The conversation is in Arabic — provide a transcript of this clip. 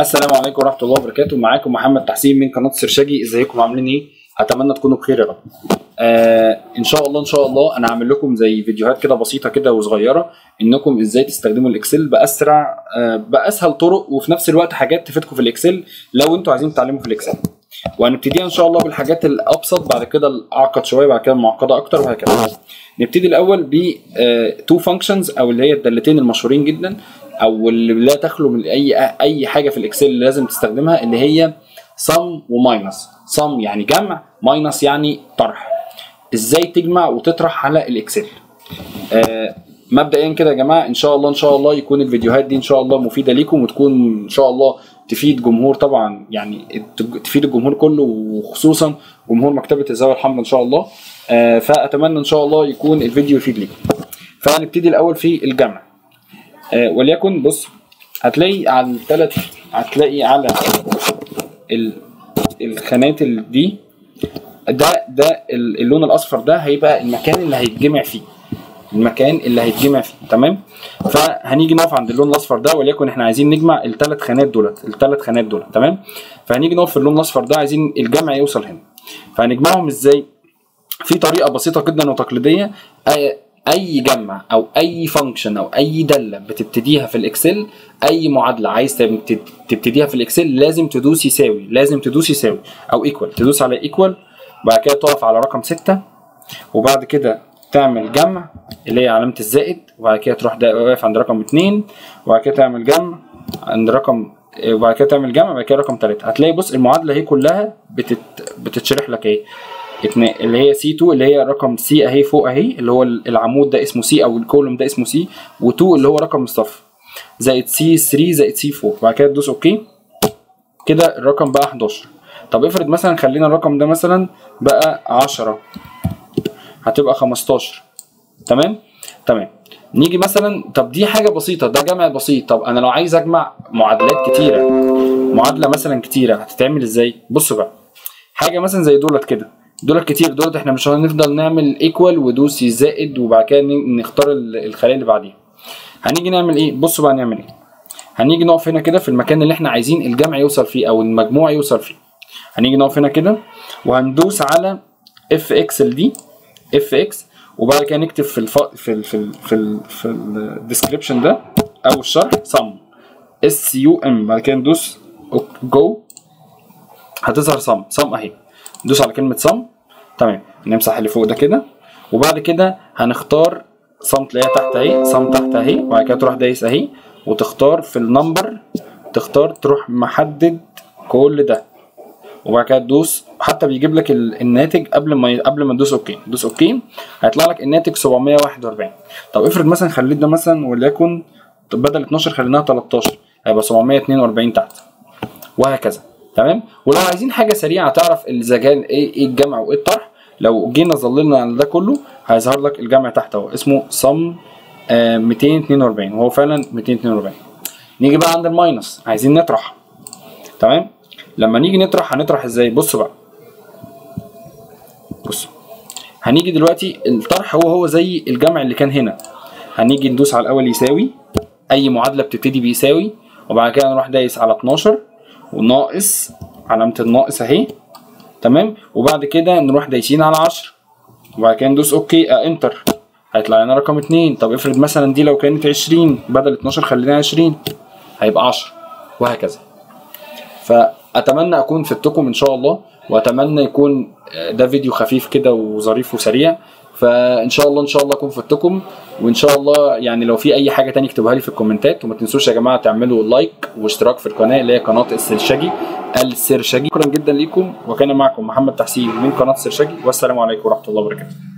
السلام عليكم ورحمة الله وبركاته. معاكم محمد تحسين من قناة سرشاجي. إزيكم؟ عاملين إيه؟ أتمنى تكونوا بخير يا رب. آه إن شاء الله إن شاء الله أنا عامل لكم زي فيديوهات كده بسيطة كده وصغيرة إنكم إزاي تستخدموا ال Excel بأسرع آه بأسهل طرق وفي نفس الوقت حاجات تفيدكم في ال Excel لو أنتوا عايزين تتعلموا في ال Excel. وهنبتديها إن شاء الله بالحاجات الأبسط بعد كده الأعقد شوية بعد كده المعقدة أكتر وهكذا. نبتدي الأول ب two functions أو اللي هي الدالتين المشهورين جدا. أو اللي لا تخلو من اي أي حاجة في ال Excel اللي لازم تستخدمها اللي هي sum و minus sum يعني جمع minus يعني طرح. إزاي تجمع وتطرح على ال Excel؟ آه مبدئيا كده يا جماعة إن شاء الله إن شاء الله يكون الفيديوهات دي إن شاء الله مفيدة ليكم وتكون إن شاء الله تفيد جمهور طبعا يعني تفيد الجمهور كله وخصوصا جمهور مكتبة الزاويه الحمراء إن شاء الله. آه فأتمنى إن شاء الله يكون الفيديو يفيد ليكم. فهنبتدي الأول في الجمع. وليكن بص هتلاقي على الثلاث هتلاقي على ال... الخانات دي ده ده اللون الأصفر ده هيبقى المكان اللي هيتجمع فيه. المكان اللي هيتجمع فيه تمام؟ فهنيجي نقف عند اللون الأصفر ده وليكن إحنا عايزين نجمع الثلاث خانات دولت الثلاث خانات دولت تمام؟ فهنيجي نقف في اللون الأصفر ده عايزين الجمع يوصل هنا. فهنجمعهم إزاي؟ في طريقة بسيطة جدا وتقليدية أي جمع أو أي function أو أي دالة بتبتديها في الإكسل أي معادلة عايز تبتديها في الإكسل لازم تدوس يساوي لازم تدوس يساوي أو equal تدوس على equal وبعد كده تقف على رقم 6 وبعد كده تعمل جمع اللي هي علامة الزائد وبعد كده تروح واقف عند رقم 2 وبعد كده تعمل جمع عند رقم وبعد كده تعمل جمع وبعد كده رقم 3 هتلاقي بص المعادلة هي كلها بتت... بتتشرح لك إيه؟ اللي هي سي 2 اللي هي رقم سي أهي فوق أهي اللي هو العمود ده اسمه C أو ال column ده اسمه C و2 اللي هو رقم الصف. زائد C 3 زائد C 4 بعد كده تدوس OK كده الرقم بقى 11 طب افرض مثلا خلينا الرقم ده مثلا بقى 10 هتبقى 15 تمام؟ تمام. نيجي مثلا طب دي حاجة بسيطة ده جمع بسيط. طب أنا لو عايز أجمع معادلات كتيرة معادلة مثلا كتيرة هتتعمل إزاي؟ بصوا بقى. حاجة مثلا زي دولت كده. دولت كتير دولت إحنا مش هنفضل نعمل equal ودوس زائد وبعد كده نختار الخلية اللي بعديها. هنيجي نعمل إيه؟ بصوا بقى نعمل إيه. هنيجي نقف هنا كده في المكان اللي إحنا عايزين الجمع يوصل فيه أو المجموع يوصل فيه. هنيجي نقف هنا كده وهندوس على fx دي fx وبعد كده نكتب في الف... في ال... في ال... في ال... في ال description ده أو الشرح sum. S U M بعد كده ندوس جو هتظهر sum. sum أهي. ندوس على كلمة sum تمام. نمسح اللي فوق ده كده. وبعد كده هنختار sum تلاقيها تحت اهي. sum تحت اهي. وبعد كده تروح دايس اهي. وتختار في ال number تختار تروح محدد كل ده. وبعد كده تدوس. حتى بيجيب لك الناتج قبل ما قبل ما تدوس OK تدوس OK هيطلع لك الناتج 741 طب افرض مثلا خليت ده مثلا وليكن بدل 12 خليناها 13 هيبقى 742 تحت. وهكذا. تمام؟ ولو عايزين حاجة سريعة تعرف اذا إيه إيه الجمع وإيه الطرح لو جينا ظللنا على ده كله هيظهر لك الجمع تحت أهو اسمه صم آه 242 وهو فعلا 242 نيجي بقى عند الماينس عايزين نطرح. تمام؟ لما نيجي نطرح هنطرح إزاي؟ بصوا بقى. بصوا هنيجي دلوقتي الطرح هو هو زي الجمع اللي كان هنا. هنيجي ندوس على الأول يساوي. أي معادلة بتبتدي بيساوي وبعد كده نروح دايس على 12 وناقص علامة الناقص اهي. تمام؟ وبعد كده نروح دايسين على 10 وبعد كده ندوس OK enter هيطلع لنا رقم 2 طب افرض مثلا دي لو كانت 20 بدل 12 خليناها 20 هيبقى 10 وهكذا. فأتمنى أكون فدتكم إن شاء الله وأتمنى يكون ده فيديو خفيف كده وظريف وسريع. فإن شاء الله إن شاء الله أكون فدتكم وإن شاء الله يعني لو في أي حاجة تانية اكتبوها لي في الكومنتات وما تنسوش يا جماعة تعملوا like واشتراك في القناة اللي هي قناة السرشجي السرشجي شكرا جدا ليكم وكان معكم محمد تحسين من قناة السرشجي والسلام عليكم ورحمة الله وبركاته.